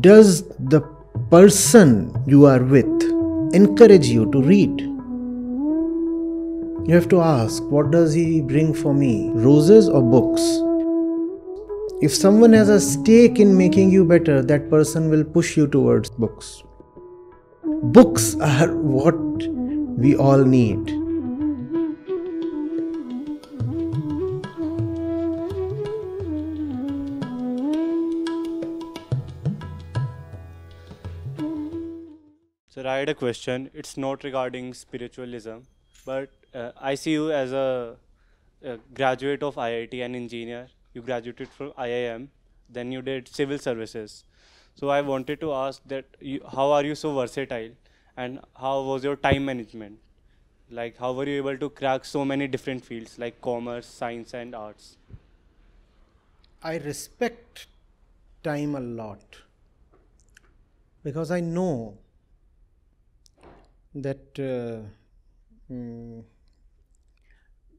does the person you are with encourage you to read? You have to ask, what does he bring for me? Roses or books? If someone has a stake in making you better, that person will push you towards books. Books are what we all need. Had a question. It's not regarding spiritualism, but uh, I see you as a, a graduate of IIT and engineer. You graduated from IIM, then you did civil services. So I wanted to ask that you, how are you so versatile, and how was your time management? Like how were you able to crack so many different fields like commerce, science, and arts? I respect time a lot because I know that uh, mm,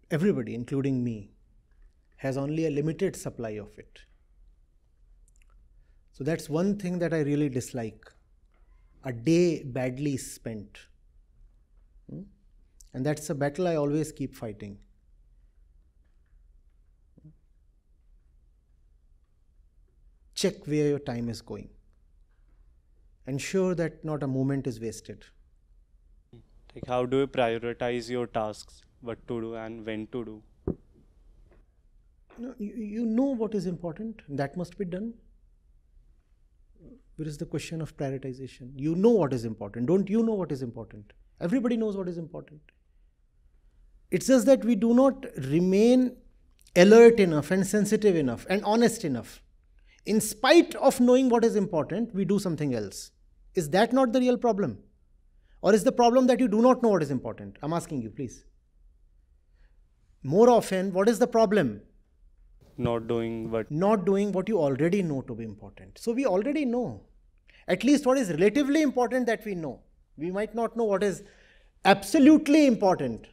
everybody, including me, has only a limited supply of it. So that's one thing that I really dislike a day badly spent. Hmm? And that's a battle I always keep fighting. Check where your time is going. Ensure that not a moment is wasted. Like how do you prioritize your tasks, what to do and when to do? No, you, you know what is important, that must be done. Where is the question of prioritization? You know what is important. Don't you know what is important? Everybody knows what is important. It's just that we do not remain alert enough and sensitive enough and honest enough. In spite of knowing what is important, we do something else. Is that not the real problem? Or is the problem that you do not know what is important? I'm asking you, please. More often, what is the problem? Not doing what Not doing what you already know to be important. So we already know. At least what is relatively important that we know. We might not know what is absolutely important,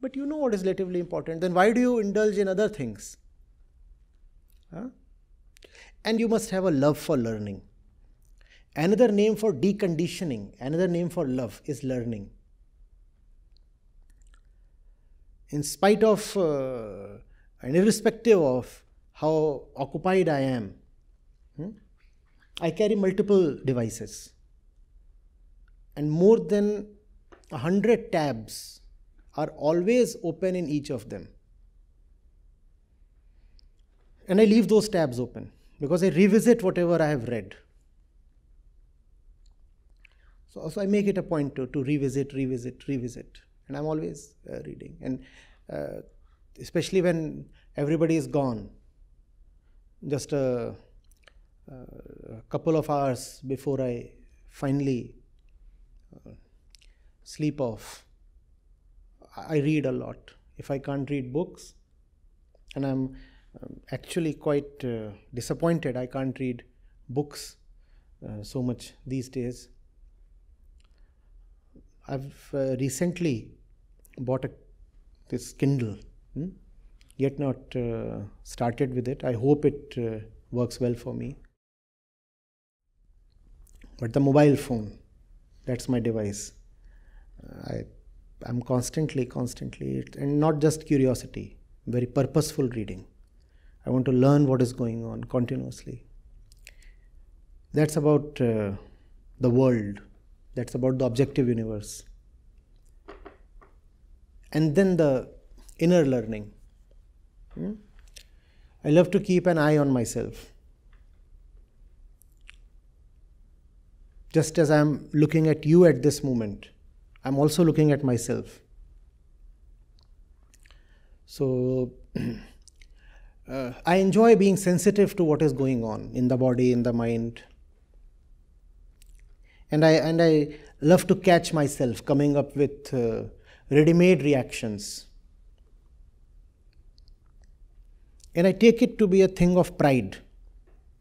but you know what is relatively important. Then why do you indulge in other things? Huh? And you must have a love for learning. Another name for deconditioning, another name for love is learning. In spite of uh, and irrespective of how occupied I am, hmm, I carry multiple devices. And more than a hundred tabs are always open in each of them. And I leave those tabs open because I revisit whatever I have read. So, so I make it a point to, to revisit, revisit, revisit. And I'm always uh, reading. And uh, especially when everybody is gone, just a, a couple of hours before I finally uh, sleep off, I read a lot. If I can't read books, and I'm um, actually quite uh, disappointed I can't read books uh, so much these days. I've uh, recently bought a, this Kindle, hmm? yet not uh, started with it. I hope it uh, works well for me. But the mobile phone, that's my device. Uh, I, I'm constantly, constantly, and not just curiosity, very purposeful reading. I want to learn what is going on continuously. That's about uh, the world that's about the objective universe. And then the inner learning. Hmm? I love to keep an eye on myself. Just as I'm looking at you at this moment, I'm also looking at myself. So, uh, I enjoy being sensitive to what is going on in the body, in the mind, and I and I love to catch myself coming up with uh, ready-made reactions. And I take it to be a thing of pride,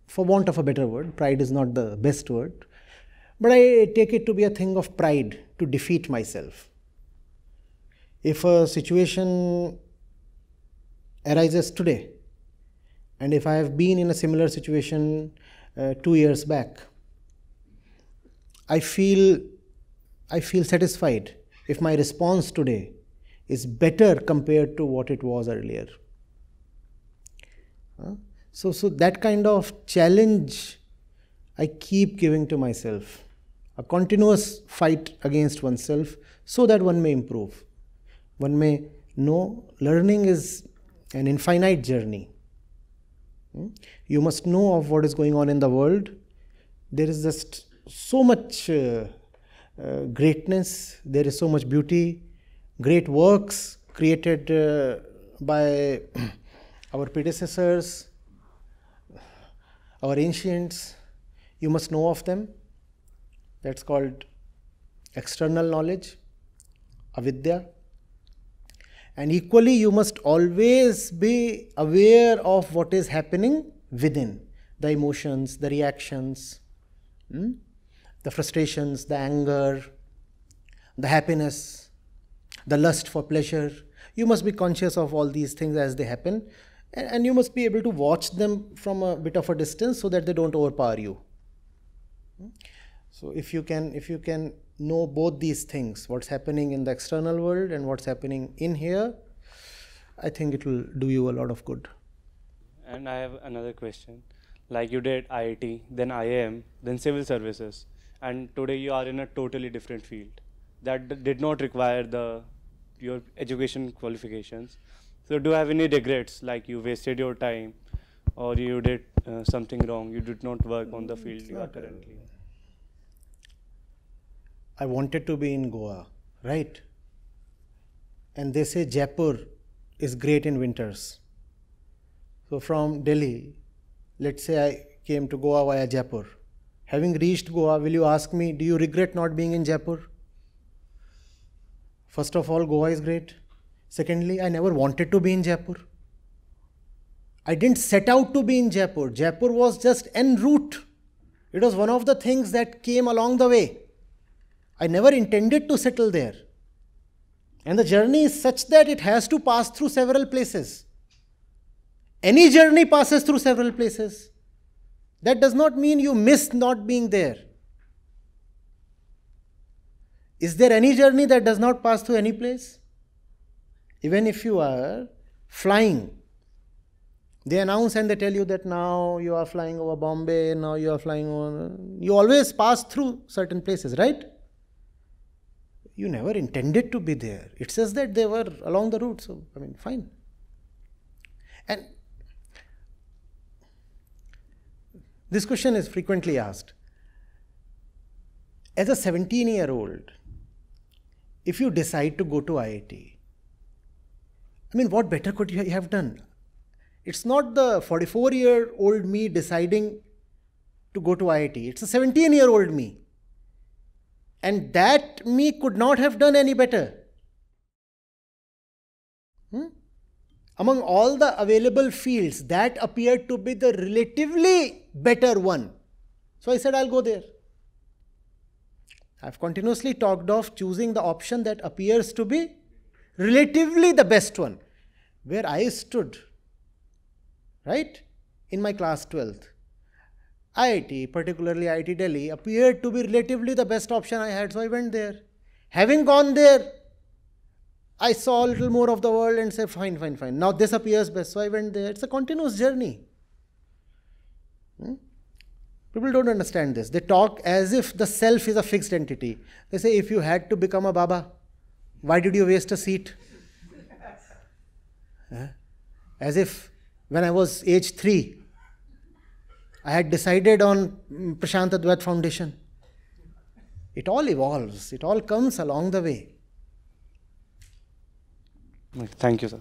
for want of a better word. Pride is not the best word, but I take it to be a thing of pride to defeat myself. If a situation arises today, and if I have been in a similar situation uh, two years back, I feel I feel satisfied if my response today is better compared to what it was earlier. Uh, so, so that kind of challenge I keep giving to myself, a continuous fight against oneself so that one may improve. One may know learning is an infinite journey. Hmm? You must know of what is going on in the world. There is just so much uh, uh, greatness, there is so much beauty, great works created uh, by our predecessors, our ancients. You must know of them. That's called external knowledge, avidya. And equally, you must always be aware of what is happening within the emotions, the reactions, hmm? The frustrations, the anger, the happiness, the lust for pleasure. You must be conscious of all these things as they happen, and, and you must be able to watch them from a bit of a distance so that they don't overpower you. So if you can, if you can know both these things, what's happening in the external world and what's happening in here, I think it will do you a lot of good. And I have another question. Like you did IIT, then IIM, then civil services and today you are in a totally different field. That did not require the your education qualifications. So do you have any regrets? Like you wasted your time or you did uh, something wrong. You did not work on the field you are currently i wanted to be in goa right? And they say jaipur is great in winters. So from delhi let's say i came to goa via jaipur Having reached Goa, will you ask me, do you regret not being in Jaipur? First of all, Goa is great. Secondly, I never wanted to be in Jaipur. I didn't set out to be in Jaipur. Jaipur was just en route. It was one of the things that came along the way. I never intended to settle there. And the journey is such that it has to pass through several places. Any journey passes through several places. That does not mean you miss not being there. Is there any journey that does not pass through any place? Even if you are flying, they announce and they tell you that now you are flying over Bombay, now you are flying over. You always pass through certain places, right? You never intended to be there. It says that they were along the route, so I mean, fine. And This question is frequently asked. As a 17 year old, if you decide to go to IIT, I mean, what better could you have done? It's not the 44 year old me deciding to go to IIT, it's a 17 year old me. And that me could not have done any better. Hmm? Among all the available fields, that appeared to be the relatively better one. So I said, I'll go there. I've continuously talked of choosing the option that appears to be relatively the best one. Where I stood, right, in my class 12th. IIT, particularly IIT Delhi, appeared to be relatively the best option I had, so I went there. Having gone there, I saw a little more of the world and said, fine, fine, fine. Now this appears best. So I went there. It's a continuous journey. Hmm? People don't understand this. They talk as if the self is a fixed entity. They say, if you had to become a Baba, why did you waste a seat? As if when I was age three, I had decided on Prashant Foundation. It all evolves, it all comes along the way. Thank you, sir.